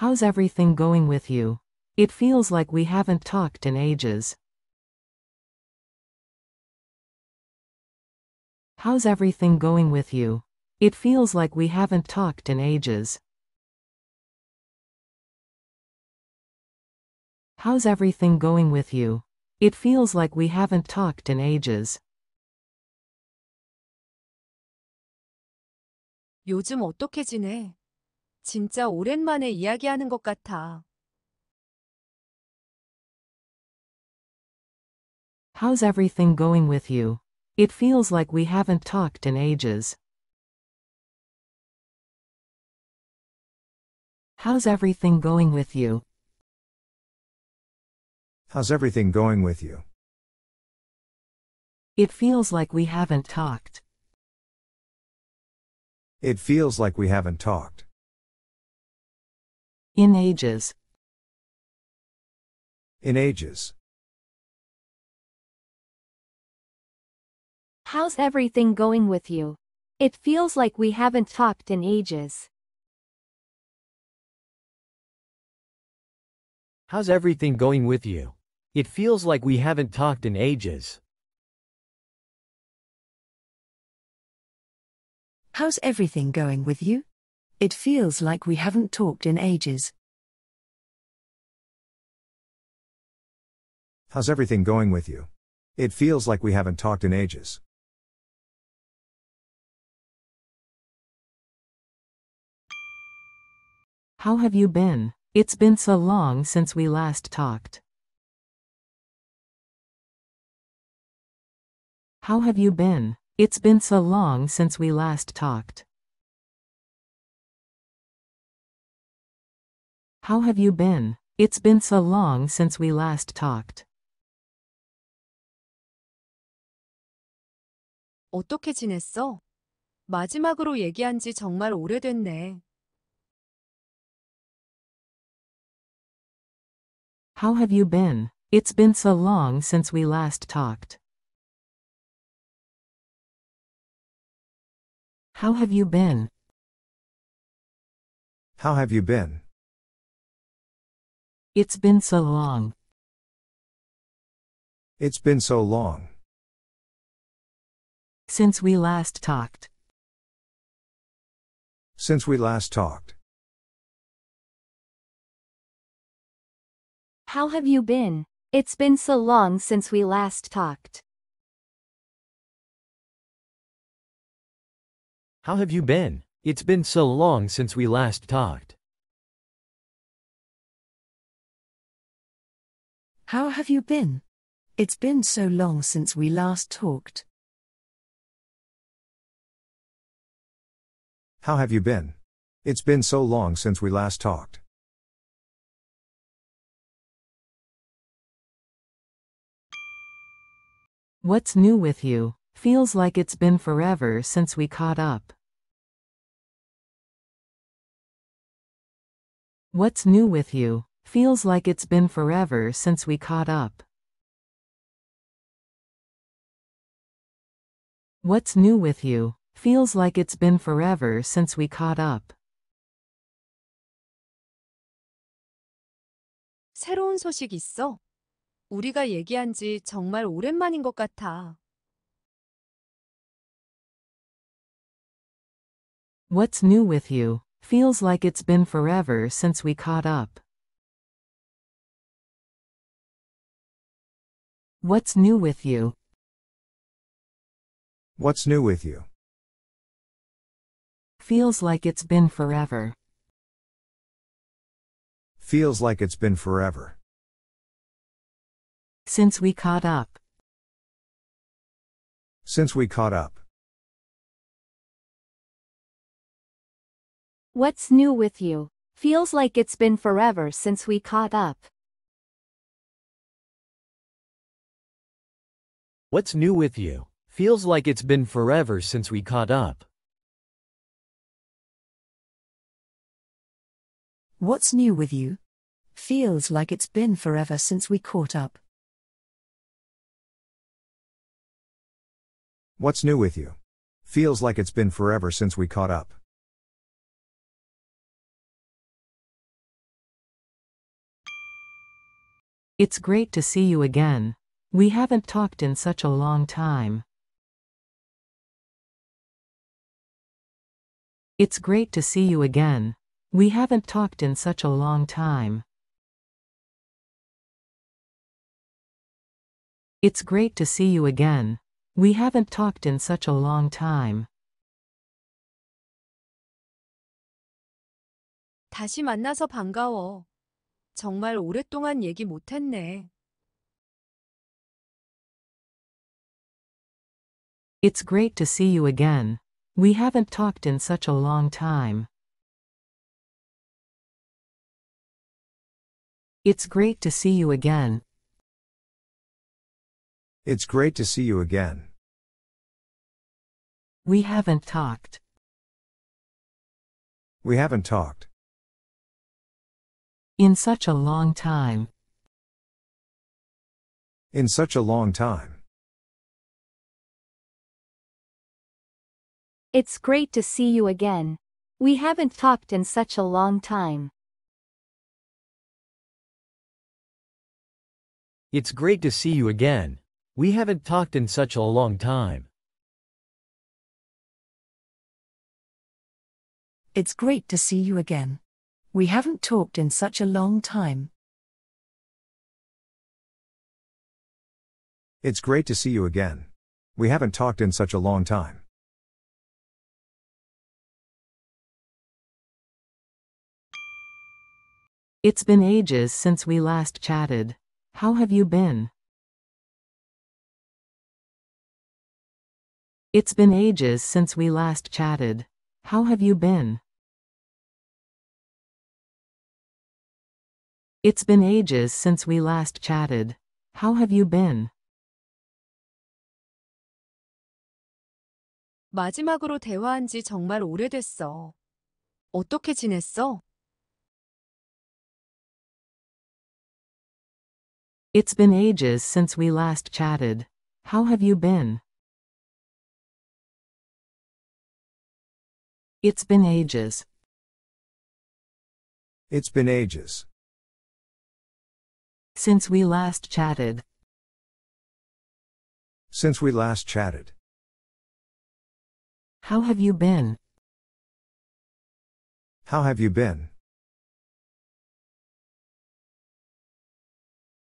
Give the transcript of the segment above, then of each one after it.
How's everything going with you? It feels like we haven't talked in ages. How's everything going with you? It feels like we haven't talked in ages. How's everything going with you? It feels like we haven't talked in ages. 요즘 어떻게 지내? 진짜 오랜만에 이야기하는 것 같아. How's everything going with you? It feels like we haven't talked in ages. How's everything going with you? How's everything going with you? It feels like we haven't talked. It feels like we haven't talked. In ages. In ages. How's everything going with you? It feels like we haven't talked in ages. How's everything going with you? It feels like we haven't talked in ages. How's everything going with you? It feels like we haven't talked in ages. How's everything going with you? It feels like we haven't talked in ages. How have you been? It's been so long since we last talked. How have you been? It's been so long since we last talked. How have you been? It's been so long since we last talked. 어떻게 지냈어? 마지막으로 얘기한 지 정말 오래됐네. How have you been? It's been so long since we last talked. How have you been? How have you been? It's been so long. It's been so long. Since we last talked. Since we last talked. How have you been? It's been so long since we last talked. How have you been? It's been so long since we last talked. How have you been? It's been so long since we last talked. How have you been? It's been so long since we last talked. What's new with you? Feels like it's been forever since we caught up. What's new with you? Feels like it's been forever since we caught up. What's new with you? Feels like it's been forever since we caught up. 새로운 소식 있어? 우리가 얘기한 지 정말 오랜만인 것 같아. What's new with you? Feels like it's been forever since we caught up. What's new with you? What's new with you? Feels like it's been forever. Feels like it's been forever. Since we caught up. Since we caught up. What's new with you? Feels like it's been forever since we caught up. What's new with you? Feels like it's been forever since we caught up. What's new with you? Feels like it's been forever since we caught up. What's new with you? Feels like it's been forever since we caught up. It's great to see you again. We haven't talked in such a long time. It's great to see you again. We haven't talked in such a long time. It's great to see you again. We haven't talked in such a long time. 다시 만나서 반가워. 정말 오랫동안 얘기 못했네. It's great to see you again. We haven't talked in such a long time. It's great to see you again. It's great to see you again. We haven't talked. We haven't talked. In such a long time. In such a long time. It's great to see you again. We haven't talked in such a long time. It's great to see you again. We haven't talked in such a long time. It's great to see you again. We haven't talked in such a long time. It's great to see you again. We haven't talked in such a long time. It's been ages since we last chatted. How have you been? It's been ages since we last chatted. How have you been? It's been ages since we last chatted. How have you been? 마지막으로 대화한 지 정말 오래됐어. 어떻게 지냈어? It's been ages since we last chatted. How have you been? It's been ages. It's been ages. Since we last chatted. Since we last chatted. How have you been? How have you been?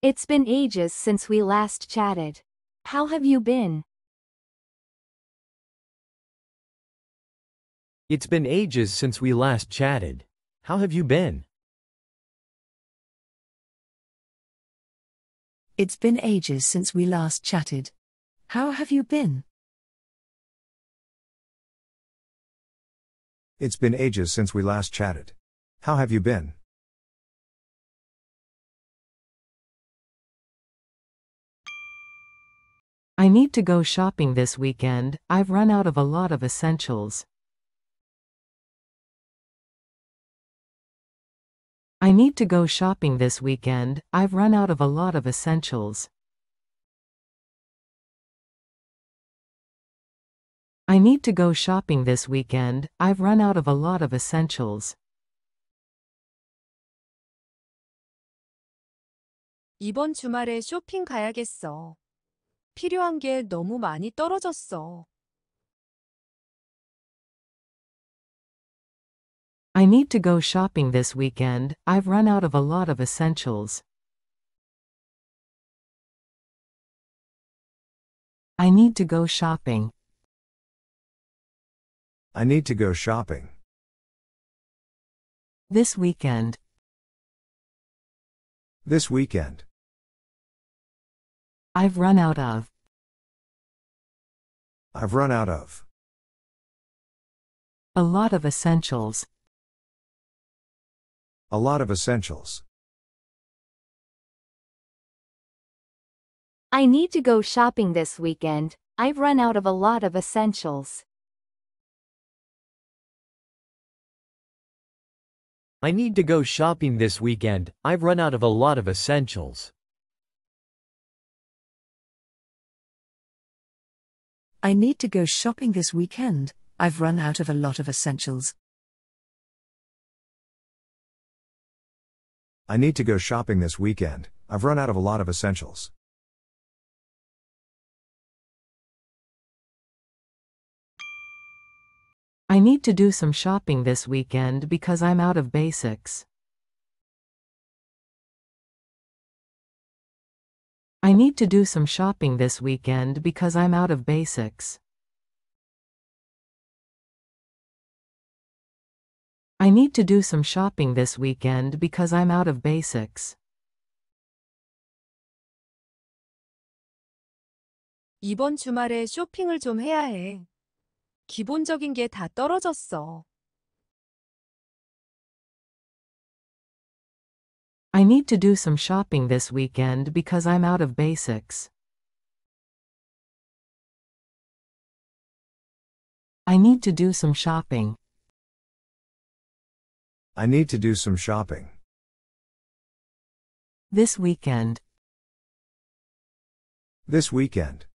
It's been ages since we last chatted. How have you been? It's been ages since we last chatted. How have you been? It's been ages since we last chatted. How have you been? It's been ages since we last chatted. How have you been? I need to go shopping this weekend. I've run out of a lot of essentials. I need to go shopping this weekend. I've run out of a lot of essentials. I need to go shopping this weekend. I've run out of a lot of essentials. 이번 주말에 쇼핑 가야겠어. 필요한 게 너무 많이 떨어졌어. I need to go shopping this weekend. I've run out of a lot of essentials. I need to go shopping. I need to go shopping. This weekend. This weekend. I've run out of. I've run out of. A lot of essentials. A lot of essentials. I need to go shopping this weekend. I've run out of a lot of essentials. I need to go shopping this weekend. I've run out of a lot of essentials. I need to go shopping this weekend. I've run out of a lot of essentials. I need to go shopping this weekend. I've run out of a lot of essentials. I need to do some shopping this weekend because I'm out of basics. I need to do some shopping this weekend because I'm out of basics. I need to do some shopping this weekend because I'm out of basics. 이번 주말에 쇼핑을 좀 해야 해. 기본적인 게 다 떨어졌어. I need to do some shopping this weekend because I'm out of basics. I need to do some shopping. I need to do some shopping. This weekend. This weekend.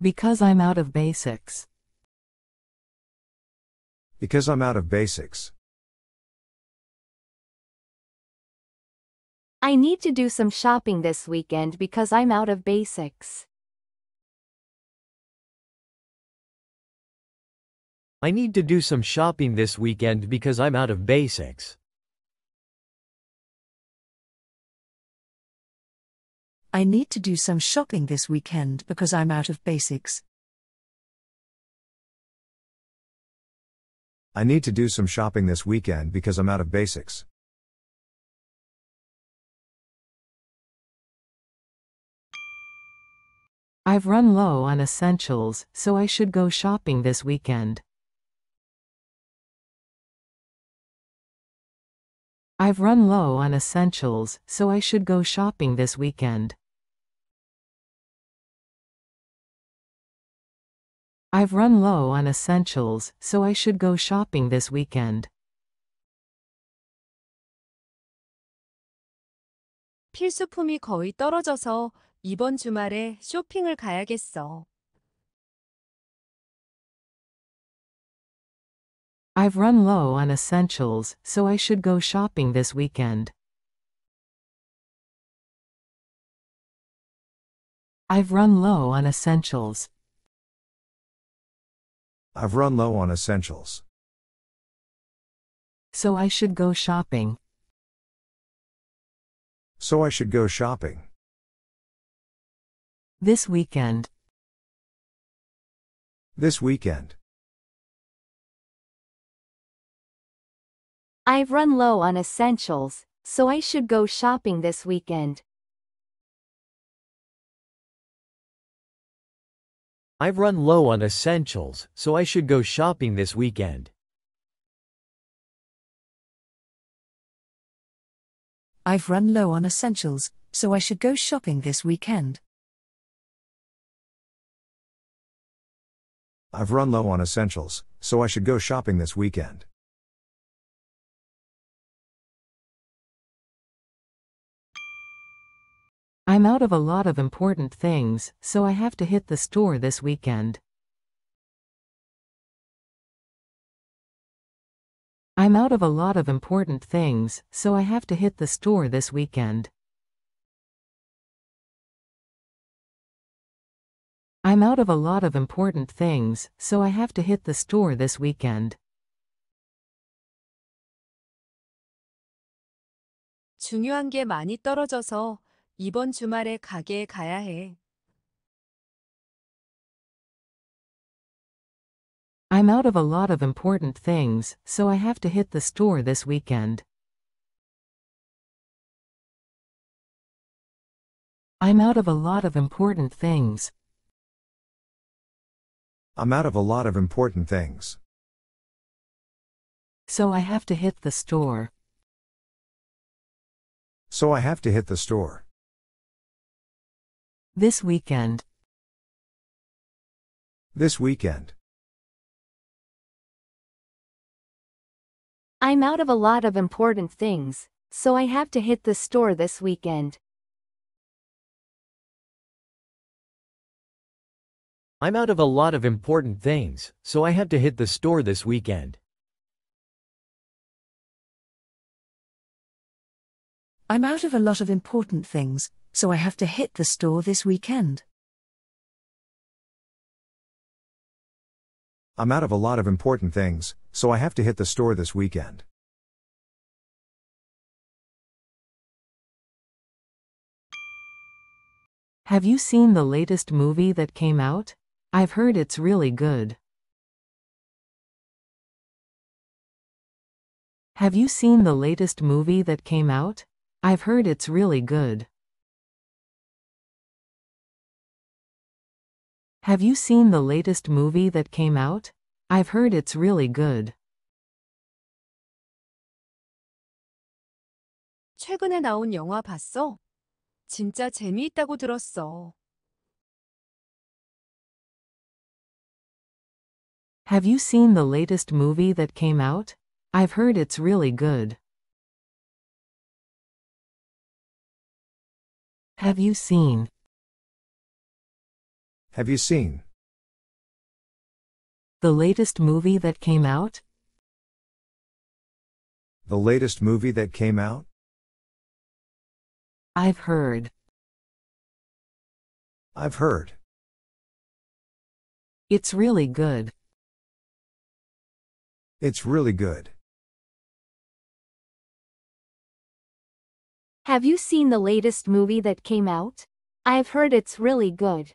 Because I'm out of basics. Because I'm out of basics. I need to do some shopping this weekend because I'm out of basics. I need to do some shopping this weekend because I'm out of basics. I need to do some shopping this weekend because I'm out of basics. I need to do some shopping this weekend because I'm out of basics. I've run low on essentials, so I should go shopping this weekend. I've run low on essentials, so I should go shopping this weekend. I've run low on essentials, so I should go shopping this weekend. 필수품이 거의 떨어져서 이번 주말에 쇼핑을 가야겠어. I've run low on essentials, so I should go shopping this weekend. I've run low on essentials. I've run low on essentials. So I should go shopping. So I should go shopping. This weekend. This weekend. I've run low on essentials, so I should go shopping this weekend. I've run low on essentials, so I should go shopping this weekend. I've run low on essentials, so I should go shopping this weekend. I've run low on essentials, so I should go shopping this weekend. I'm out of a lot of important things, so I have to hit the store this weekend. I'm out of a lot of important things, so I have to hit the store this weekend. I'm out of a lot of important things, so I have to hit the store this weekend. 중요한 게 많이 떨어져서 이번 주말에 가게에 가야 해. I'm out of a lot of important things, so I have to hit the store this weekend. I'm out of a lot of important things, I'm out of a lot of important things. so I have to hit the store. So I have to hit the store. This weekend. This weekend. I'm out of a lot of important things, so I have to hit the store this weekend. I'm out of a lot of important things, so I have to hit the store this weekend. I'm out of a lot of important things, so I have to hit the store this weekend. I'm out of a lot of important things, so I have to hit the store this weekend. Have you seen the latest movie that came out? I've heard it's really good. Have you seen the latest movie that came out? I've heard it's really good. Have you seen the latest movie that came out? I've heard it's really good. 최근에 나온 영화 봤어? 진짜 재미있다고 들었어. Have you seen the latest movie that came out? I've heard it's really good. Have you seen? Have you seen The latest movie that came out? the latest movie that came out? I've heard. I've heard. It's really good. It's really good. Have you seen the latest movie that came out? I've heard it's really good.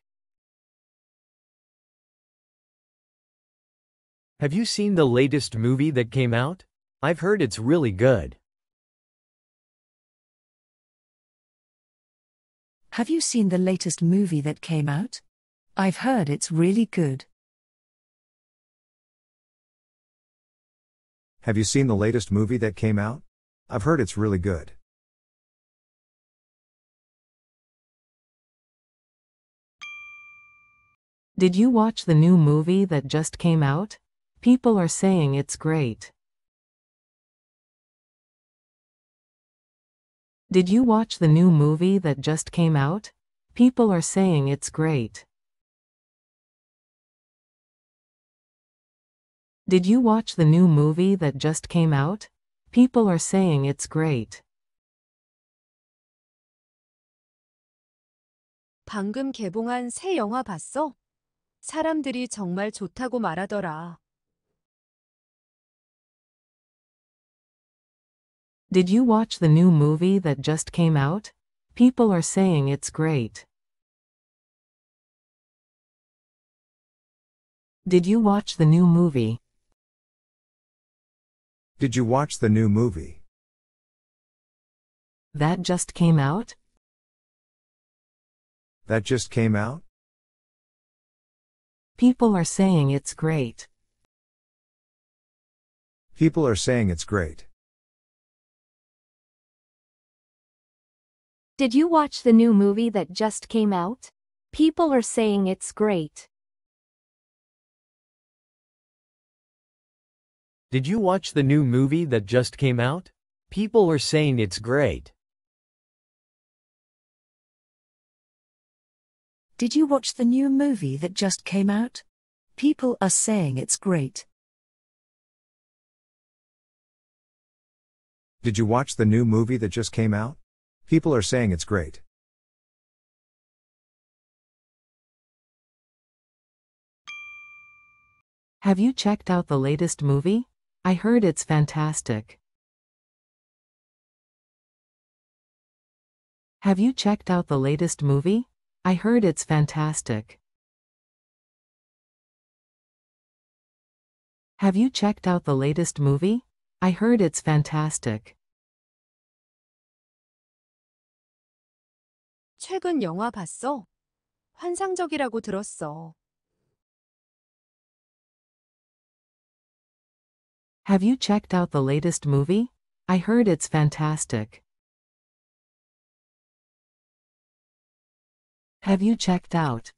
Have you seen the latest movie that came out? I've heard it's really good. Have you seen the latest movie that came out? I've heard it's really good. Have you seen the latest movie that came out? I've heard it's really good. Did you watch the new movie that just came out? People are saying it's great. Did you watch the new movie that just came out? People are saying it's great. Did you watch the new movie that just came out? People are saying it's great. 방금 개봉한 새 영화 봤어? 사람들이 정말 좋다고 말하더라. Did you watch the new movie that just came out? People are saying it's great. Did you watch the new movie? Did you watch the new movie? That just came out? That just came out? People are saying it's great. People are saying it's great. Did you watch the new movie that just came out? People are saying it's great. Did you watch the new movie that just came out? People are saying it's great. Did you watch the new movie that just came out? People are saying it's great. Did you watch the new movie that just came out? People are saying it's great. Have you checked out the latest movie? I heard it's fantastic. Have you checked out the latest movie? I heard it's fantastic. Have you checked out the latest movie? I heard it's fantastic. 최근 영화 봤어? 환상적이라고 들었어. Have you checked out the latest movie? I heard it's fantastic. Have you checked out?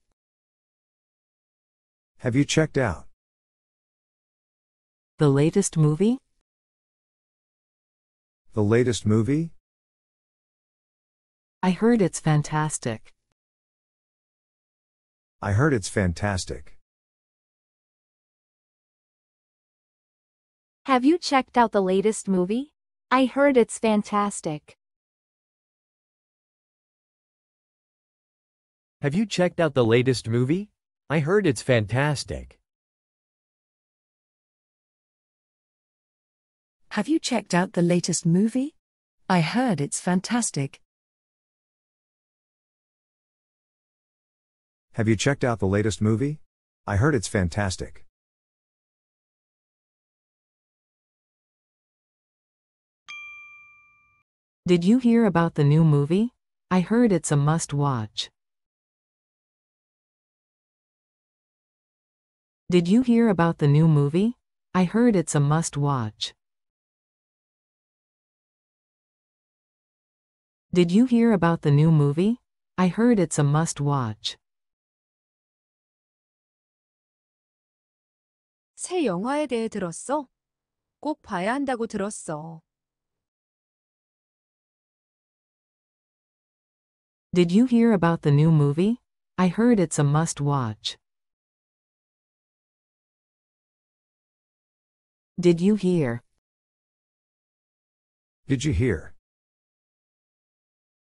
Have you checked out The latest movie? the latest movie? I heard it's fantastic. I heard it's fantastic. Have you checked out the latest movie? I heard it's fantastic. Have you checked out the latest movie? I heard it's fantastic. Have you checked out the latest movie? I heard it's fantastic. Have you checked out the latest movie? I heard it's fantastic. Did you hear about the new movie? I heard it's a must watch. Did you hear about the new movie? I heard it's a must watch. Did you hear about the new movie? I heard it's a must watch. 새 영화에 대해 들었어? 꼭 봐야 한다고 들었어. Did you hear about the new movie? I heard it's a must watch. Did you hear Did you hear?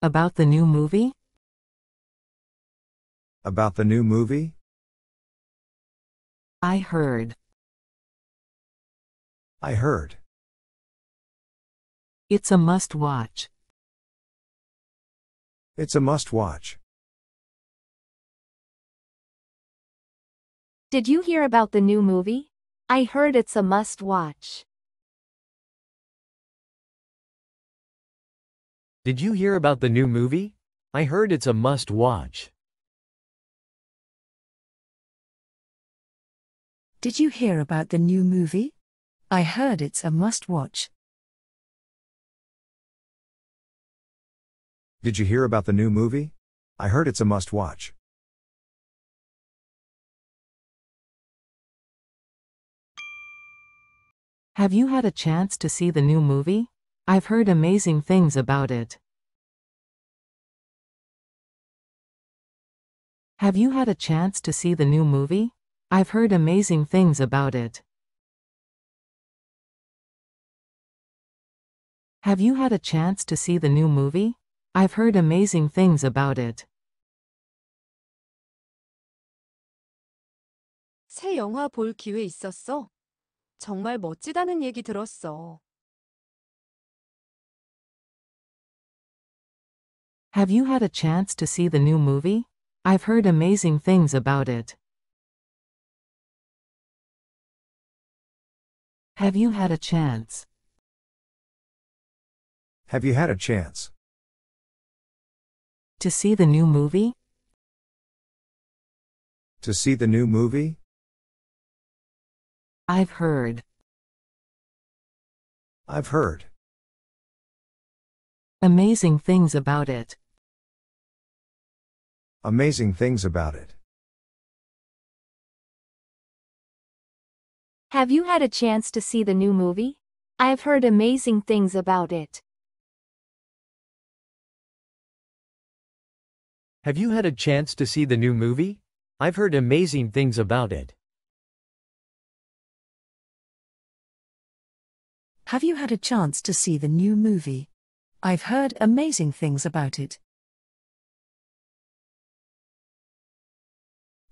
about the new movie? About the new movie? I heard. I heard. It's a must watch. It's a must watch. Did you hear about the new movie? I heard it's a must watch. Did you hear about the new movie? I heard it's a must watch. Did you hear about the new movie? I heard it's a must watch. Did you hear about the new movie? I heard it's a must watch. Have you had a chance to see the new movie? I've heard amazing things about it. Have you had a chance to see the new movie? I've heard amazing things about it. Have you had a chance to see the new movie? I've heard amazing things about it. 새 영화 볼 기회 있었어? 정말 멋지다는 얘기 들었어. Have you had a chance to see the new movie? I've heard amazing things about it. Have you had a chance Have you had a chance To see the new movie? to see the new movie? I've heard I've heard. amazing things about it. Amazing things about it. Have you had a chance to see the new movie? I've heard amazing things about it. Have you had a chance to see the new movie? I've heard amazing things about it. Have you had a chance to see the new movie? I've heard amazing things about it.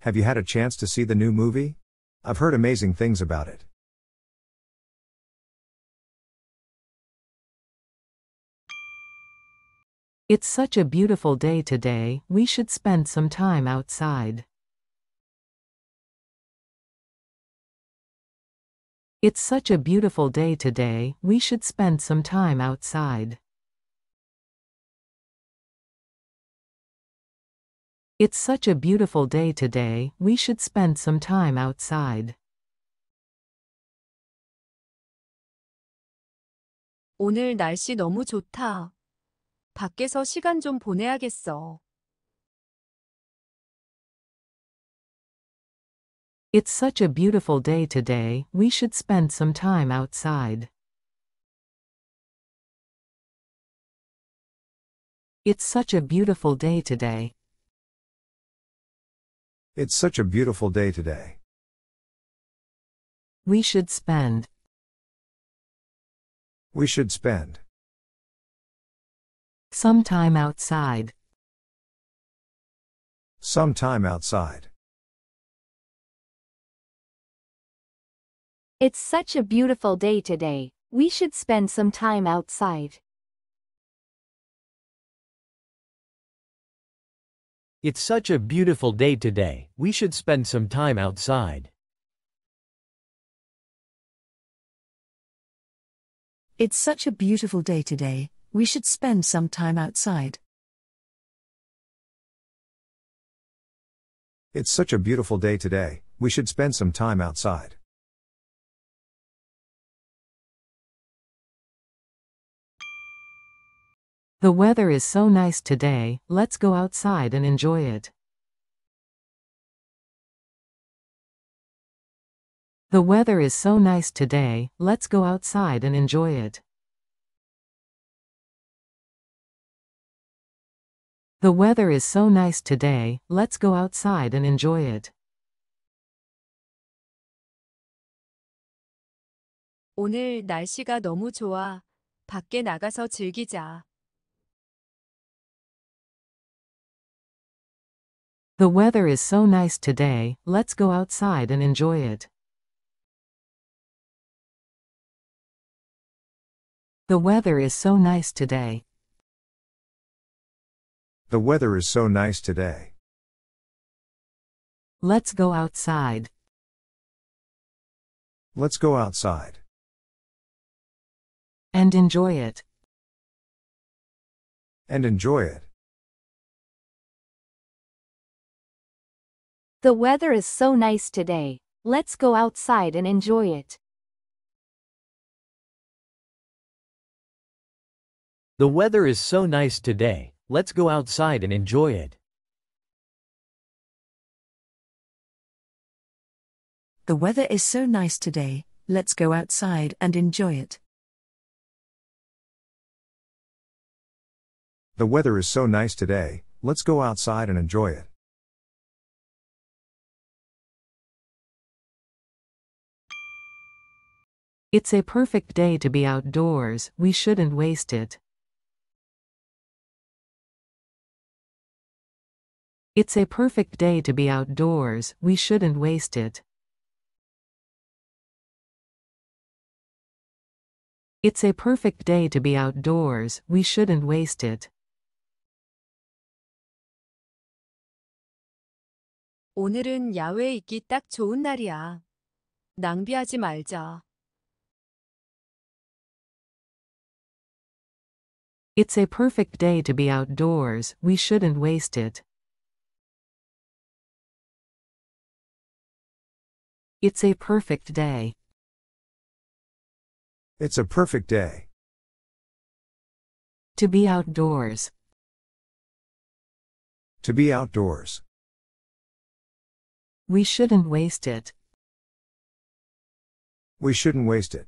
Have you had a chance to see the new movie? I've heard amazing things about it. It's such a beautiful day today, we should spend some time outside. It's such a beautiful day today, we should spend some time outside. It's such a beautiful day today, we should spend some time outside. 오늘 날씨 너무 좋다. 밖에서 시간 좀 보내야겠어. It's such a beautiful day today, we should spend some time outside. It's such a beautiful day today. It's such a beautiful day today. We should spend. We should spend Some time outside. Some time outside. It's such a beautiful day today. We should spend some time outside. It's such a beautiful day today. We should spend some time outside. It's such a beautiful day today, we should spend some time outside. It's such a beautiful day today, we should spend some time outside. The weather is so nice today, let's go outside and enjoy it. The weather is so nice today, let's go outside and enjoy it. The weather is so nice today, let's go outside and enjoy it. 오늘 날씨가 너무 좋아. 밖에 나가서 즐기자. The weather is so nice today, let's go outside and enjoy it. The weather is so nice today. the weather is so nice today. Let's go outside. Let's go outside. And enjoy it. And enjoy it. The weather is so nice today. Let's go outside and enjoy it. The weather is so nice today. Let's go outside and enjoy it. The weather is so nice today, let's go outside and enjoy it. The weather is so nice today, let's go outside and enjoy it. It's a perfect day to be outdoors, we shouldn't waste it. It's a perfect day to be outdoors, we shouldn't waste it. It's a perfect day to be outdoors, we shouldn't waste it. 오늘은 야외에 있기 딱 좋은 날이야. 낭비하지 말자. It's a perfect day to be outdoors, we shouldn't waste it. It's a perfect day. It's a perfect day. To be outdoors. To be outdoors. We shouldn't waste it. We shouldn't waste it.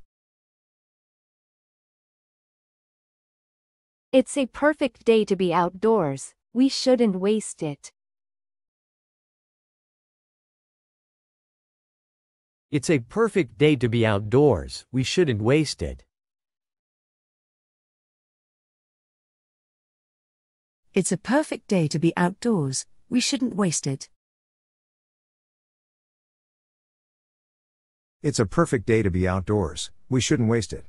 It's a perfect day to be outdoors. We shouldn't waste it. It's a perfect day to be outdoors. We shouldn't waste it. It's a perfect day to be outdoors, we shouldn't waste it. It's a perfect day to be outdoors, we shouldn't waste it.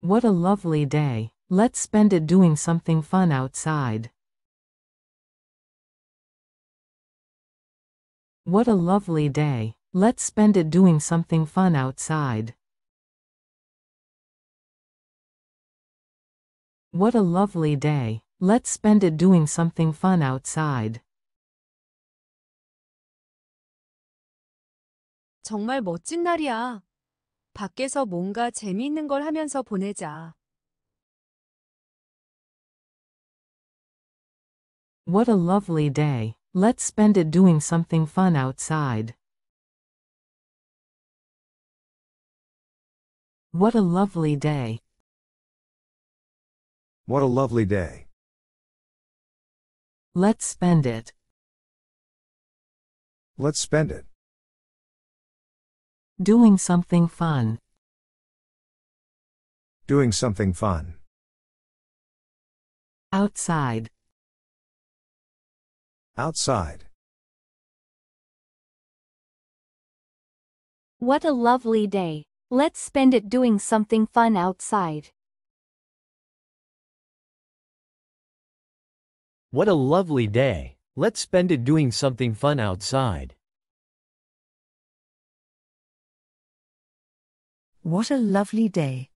What a lovely day. Let's spend it doing something fun outside. What a lovely day. Let's spend it doing something fun outside. What a lovely day. Let's spend it doing something fun outside. 정말 멋진 날이야. 밖에서 뭔가 재미있는 걸 하면서 보내자. What a lovely day. Let's spend it doing something fun outside. What a lovely day. What a lovely day. Let's spend it. Let's spend it. Doing something fun. Doing something fun. Outside. Outside. What a lovely day. Let's spend it doing something fun outside. What a lovely day. Let's spend it doing something fun outside. What a lovely day.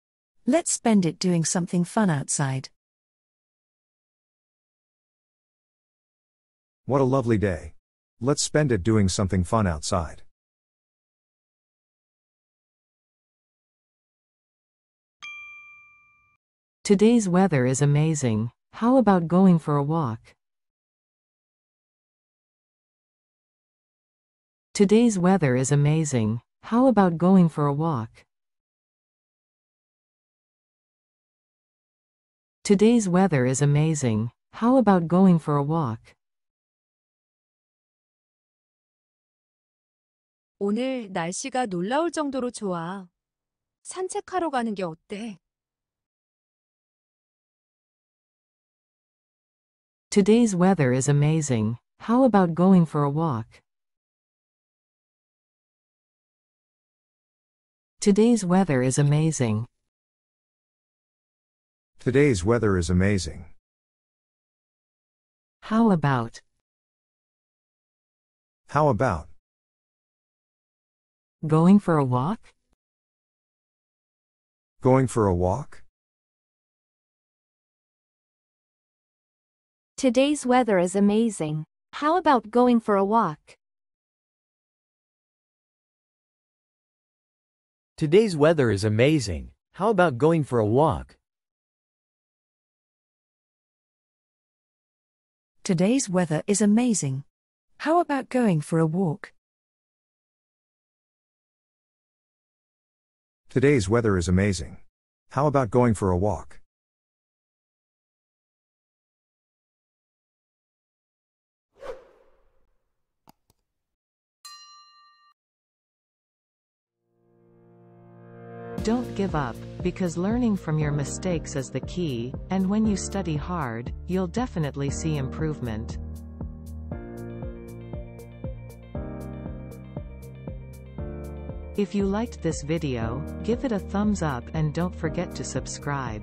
Let's spend it doing something fun outside. What a lovely day. Let's spend it doing something fun outside. Today's weather is amazing. How about going for a walk? Today's weather is amazing. How about going for a walk? Today's weather is amazing. How about going for a walk? 오늘 날씨가 놀라울 정도로 좋아. 산책하러 가는 게 어때? Today's weather is amazing. How about going for a walk? Today's weather is amazing. Today's weather is amazing. How about? How about? Going for a walk? Going for a walk? Today's weather is amazing. How about going for a walk? Today's weather is amazing. How about going for a walk? Today's weather is amazing. How about going for a walk? Today's weather is amazing. How about going for a walk? Don't give up, because learning from your mistakes is the key, and when you study hard, you'll definitely see improvement. If you liked this video, give it a thumbs up and don't forget to subscribe.